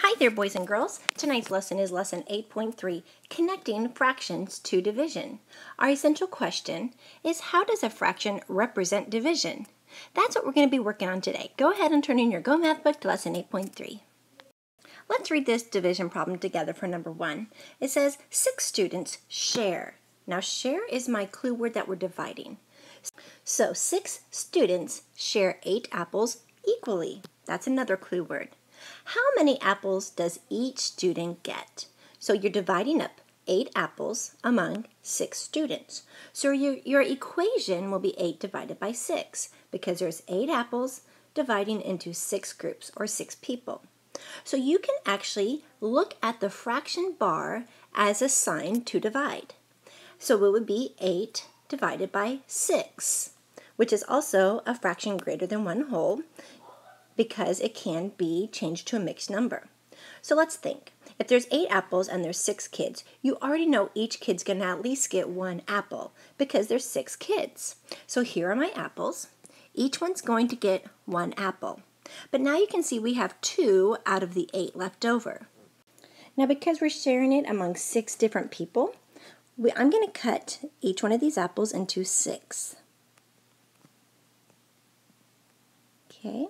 Hi there, boys and girls. Tonight's lesson is lesson 8.3, Connecting Fractions to Division. Our essential question is how does a fraction represent division? That's what we're going to be working on today. Go ahead and turn in your Go Math book to lesson 8.3. Let's read this division problem together for number one. It says six students share. Now share is my clue word that we're dividing. So six students share eight apples equally. That's another clue word. How many apples does each student get? So you're dividing up eight apples among six students. So your, your equation will be 8 divided by 6 because there's 8 apples dividing into 6 groups or 6 people. So you can actually look at the fraction bar as a sign to divide. So it would be 8 divided by 6, which is also a fraction greater than one whole because it can be changed to a mixed number. So let's think. If there's eight apples and there's six kids, you already know each kid's going to at least get one apple because there's six kids. So here are my apples. Each one's going to get one apple. But now you can see we have two out of the eight left over. Now because we're sharing it among six different people, we, I'm going to cut each one of these apples into six. Okay.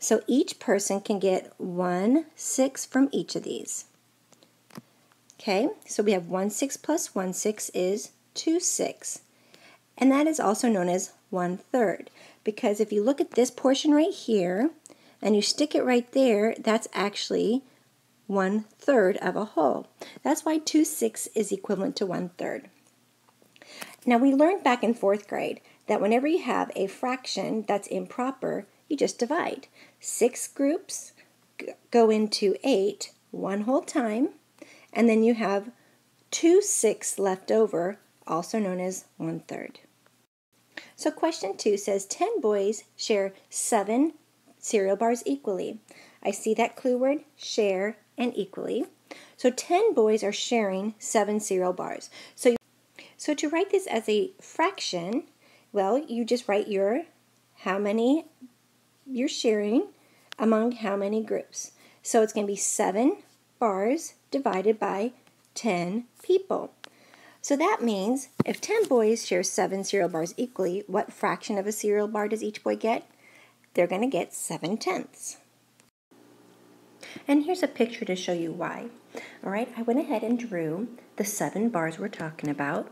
So each person can get one six from each of these. Okay, so we have one six plus one six is two six. And that is also known as one third because if you look at this portion right here and you stick it right there, that's actually one third of a whole. That's why 2 6 is equivalent to one third. Now we learned back in fourth grade that whenever you have a fraction that's improper, you just divide. Six groups go into eight one whole time, and then you have two six left over, also known as one third. So question two says 10 boys share seven cereal bars equally. I see that clue word, share and equally. So 10 boys are sharing seven cereal bars. So, you, so to write this as a fraction, well, you just write your how many you're sharing among how many groups. So it's going to be 7 bars divided by 10 people. So that means if 10 boys share 7 cereal bars equally, what fraction of a cereal bar does each boy get? They're going to get 7 tenths. And here's a picture to show you why. All right, I went ahead and drew the 7 bars we're talking about.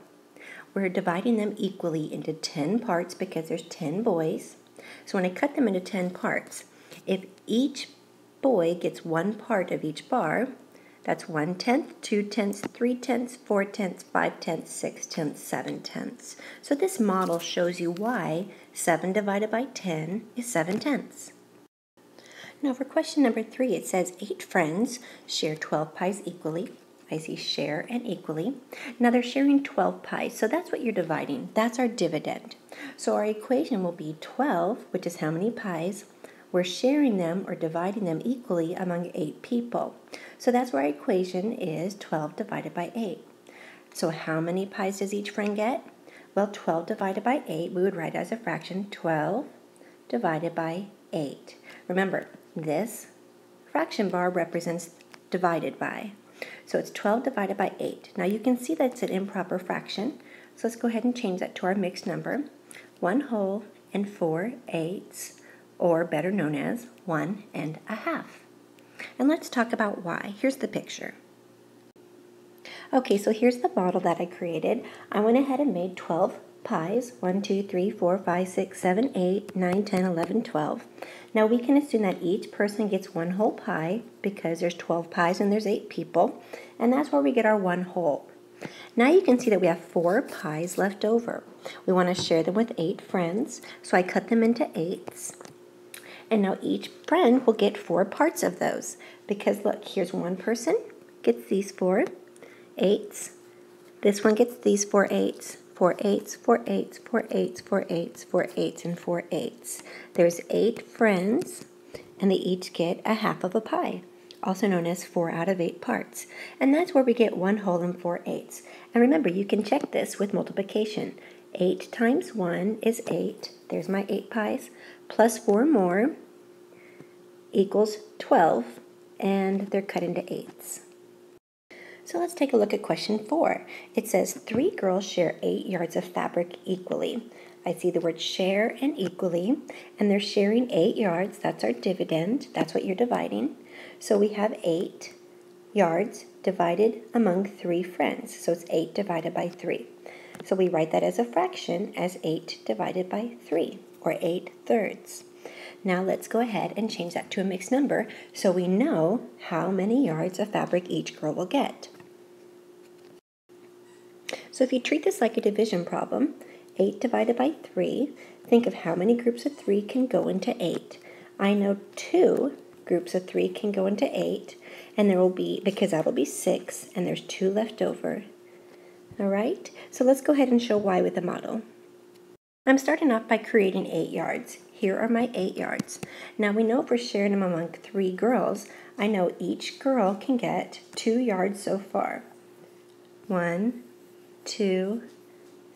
We're dividing them equally into 10 parts because there's 10 boys. So when I cut them into 10 parts, if each boy gets one part of each bar, that's one tenth, two tenths, three tenths, four tenths, five tenths, six tenths, seven tenths. So this model shows you why 7 divided by 10 is 7 tenths. Now for question number three, it says eight friends share 12 pies equally. I see share and equally. Now they're sharing 12 pies, so that's what you're dividing. That's our dividend. So our equation will be 12, which is how many pies, we're sharing them or dividing them equally among 8 people. So that's where our equation is 12 divided by 8. So how many pies does each friend get? Well, 12 divided by 8, we would write as a fraction 12 divided by 8. Remember, this fraction bar represents divided by. So it's 12 divided by 8. Now you can see that it's an improper fraction. So let's go ahead and change that to our mixed number. 1 whole and 4 eighths or better known as one and a half. And let's talk about why. Here's the picture. Okay, so here's the model that I created. I went ahead and made 12 pies, 1, 2, 3, 4, 5, 6, 7, 8, 9, 10, 11, 12. Now we can assume that each person gets one whole pie because there's 12 pies and there's 8 people, and that's where we get our one whole. Now you can see that we have four pies left over. We want to share them with eight friends, so I cut them into eighths. And now each friend will get four parts of those. Because look, here's one person gets these four eights. This one gets these four eights, four eights, four eights, four eights, four eights, four eights, and four eights. There's eight friends, and they each get a half of a pie, also known as four out of eight parts. And that's where we get one whole and four eights. And remember, you can check this with multiplication. 8 times 1 is 8. There's my 8 pies. Plus 4 more equals 12, and they're cut into eighths. So let's take a look at question four. It says three girls share eight yards of fabric equally. I see the word share and equally, and they're sharing eight yards. That's our dividend. That's what you're dividing. So we have eight yards divided among three friends. So it's eight divided by three. So we write that as a fraction as eight divided by three, or eight thirds. Now let's go ahead and change that to a mixed number so we know how many yards of fabric each girl will get. So if you treat this like a division problem, 8 divided by 3, think of how many groups of 3 can go into 8. I know 2 groups of 3 can go into 8, and there will be, because that will be 6, and there's 2 left over. All right, so let's go ahead and show why with the model. I'm starting off by creating 8 yards. Here are my 8 yards. Now we know if we're sharing them among 3 girls, I know each girl can get 2 yards so far. One, two,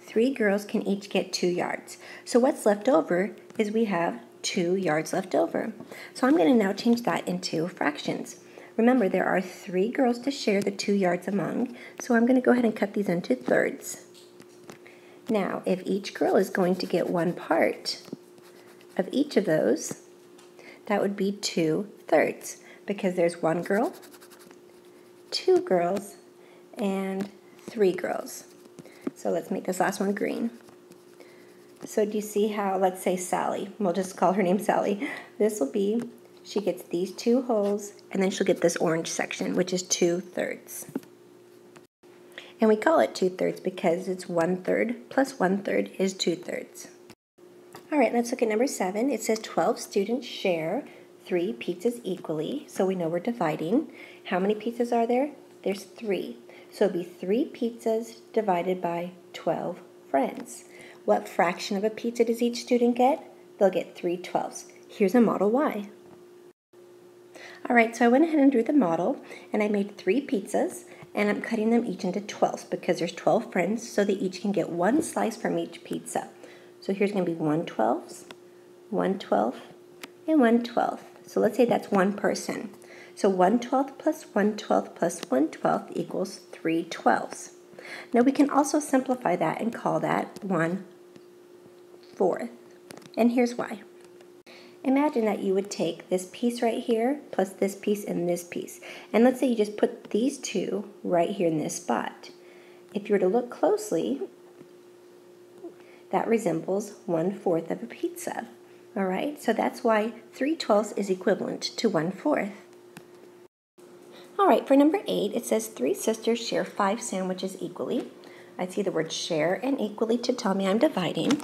three girls can each get two yards. So what's left over is we have two yards left over. So I'm going to now change that into fractions. Remember, there are three girls to share the two yards among, so I'm going to go ahead and cut these into thirds. Now, if each girl is going to get one part of each of those, that would be two thirds, because there's one girl, two girls, and three girls. So let's make this last one green. So do you see how, let's say Sally, we'll just call her name Sally. This will be, she gets these two wholes, and then she'll get this orange section, which is two thirds. And we call it two thirds because it's one third plus one third is two thirds. All right, let's look at number seven. It says 12 students share three pizzas equally, so we know we're dividing. How many pizzas are there? There's three. So it'll be 3 pizzas divided by 12 friends. What fraction of a pizza does each student get? They'll get 3 twelfths. Here's a model Y. All right, so I went ahead and drew the model, and I made three pizzas, and I'm cutting them each into twelfths because there's 12 friends, so they each can get one slice from each pizza. So here's going to be 1 twelfth, 1 twelfth, and 1 twelfth. So let's say that's one person. So 1 12th plus 1 12th plus 1 12th equals 3 twelfths. Now we can also simplify that and call that 1 fourth. And here's why. Imagine that you would take this piece right here plus this piece and this piece. And let's say you just put these two right here in this spot. If you were to look closely, that resembles one fourth of a pizza. All right, so that's why 3 twelfths is equivalent to 1 fourth. All right, for number eight, it says three sisters share five sandwiches equally. I see the word share and equally to tell me I'm dividing.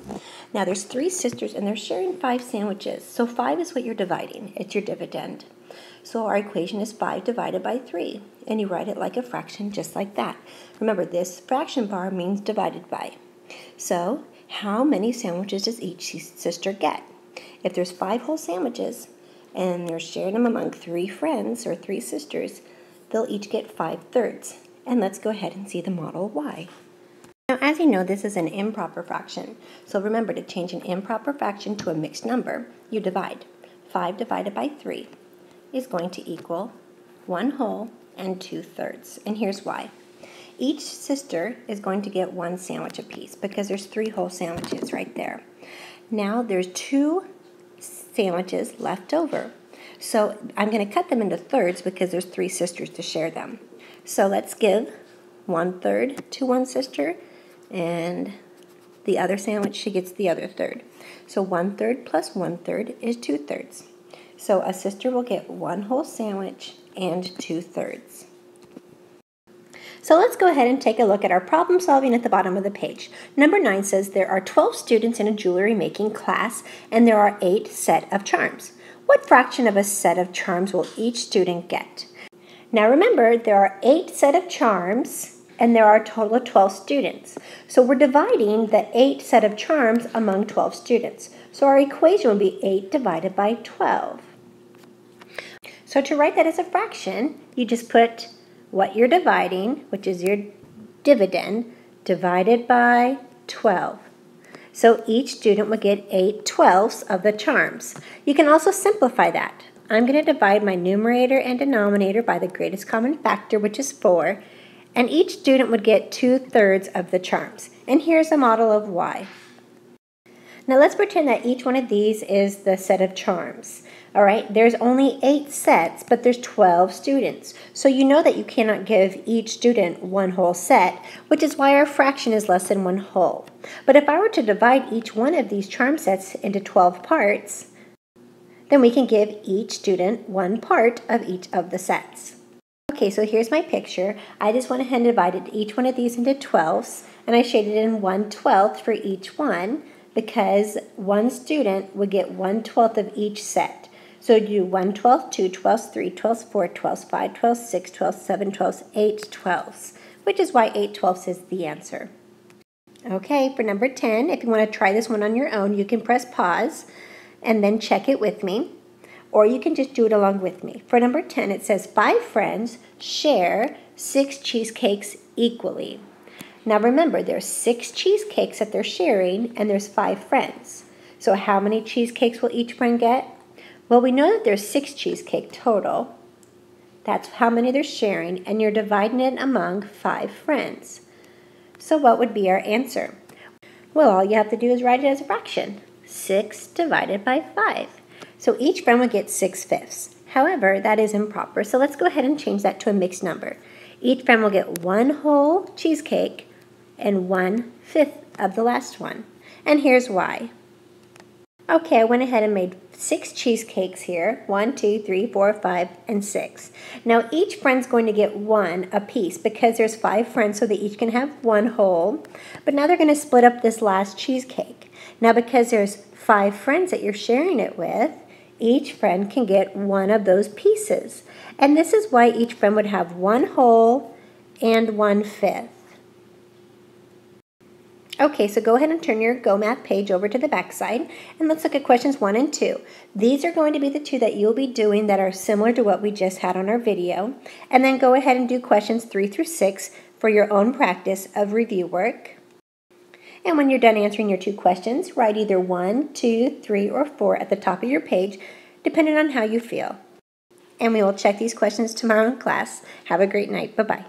Now there's three sisters and they're sharing five sandwiches. So five is what you're dividing. It's your dividend. So our equation is 5 divided by 3. And you write it like a fraction just like that. Remember, this fraction bar means divided by. So how many sandwiches does each sister get? If there's five whole sandwiches and they're sharing them among three friends or three sisters, they'll each get 5 thirds. And let's go ahead and see the model Y. Now, as you know, this is an improper fraction. So remember, to change an improper fraction to a mixed number, you divide. 5 divided by 3 is going to equal 1 whole and 2 thirds. And here's why. Each sister is going to get one sandwich apiece because there's three whole sandwiches right there. Now there's two sandwiches left over. So I'm going to cut them into thirds because there's three sisters to share them. So let's give one third to one sister and the other sandwich, she gets the other third. So one third plus one third is two thirds. So a sister will get one whole sandwich and two thirds. So let's go ahead and take a look at our problem solving at the bottom of the page. Number 9 says there are 12 students in a jewelry making class and there are 8 set of charms. What fraction of a set of charms will each student get? Now remember, there are eight set of charms and there are a total of 12 students. So we're dividing the eight set of charms among 12 students. So our equation will be 8 divided by 12. So to write that as a fraction, you just put what you're dividing, which is your dividend, divided by 12. So each student will get 8 twelfths of the charms. You can also simplify that. I'm going to divide my numerator and denominator by the greatest common factor, which is 4, and each student would get two-thirds of the charms. And here's a model of y. Now let's pretend that each one of these is the set of charms. All right, there's only eight sets, but there's 12 students. So you know that you cannot give each student one whole set, which is why our fraction is less than one whole. But if I were to divide each one of these charm sets into 12 parts, then we can give each student one part of each of the sets. Okay, so here's my picture. I just went ahead and divided each one of these into 12s, and I shaded in 1 12th for each one because one student would get 1 12th of each set. So you do 1 12th, 2 12ths, 3 12ths, 4 12ths, 5 12ths, 6 12ths, 7 12ths, 8 12ths, which is why 8 12ths is the answer. Okay, for number 10, if you want to try this one on your own, you can press pause and then check it with me, or you can just do it along with me. For number 10, it says five friends share six cheesecakes equally. Now remember, there's six cheesecakes that they're sharing, and there's five friends. So how many cheesecakes will each friend get? Well, we know that there's six cheesecake total. That's how many they're sharing, and you're dividing it among five friends. So what would be our answer? Well, all you have to do is write it as a fraction. 6 divided by 5. So each friend would get 6 fifths. However, that is improper, so let's go ahead and change that to a mixed number. Each friend will get one whole cheesecake and one fifth of the last one. And here's why. Okay, I went ahead and made six cheesecakes here. One, two, three, four, five, and six. Now each friend's going to get one a piece because there's five friends so they each can have one whole. But now they're going to split up this last cheesecake. Now because there's five friends that you're sharing it with, each friend can get one of those pieces. And this is why each friend would have one whole and one fifth. Okay, so go ahead and turn your Go Math page over to the back side, and let's look at questions 1 and 2. These are going to be the two that you'll be doing that are similar to what we just had on our video. And then go ahead and do questions 3 through 6 for your own practice of review work. And when you're done answering your two questions, write either one, two, three, or 4 at the top of your page, depending on how you feel. And we will check these questions tomorrow in class. Have a great night. Bye-bye.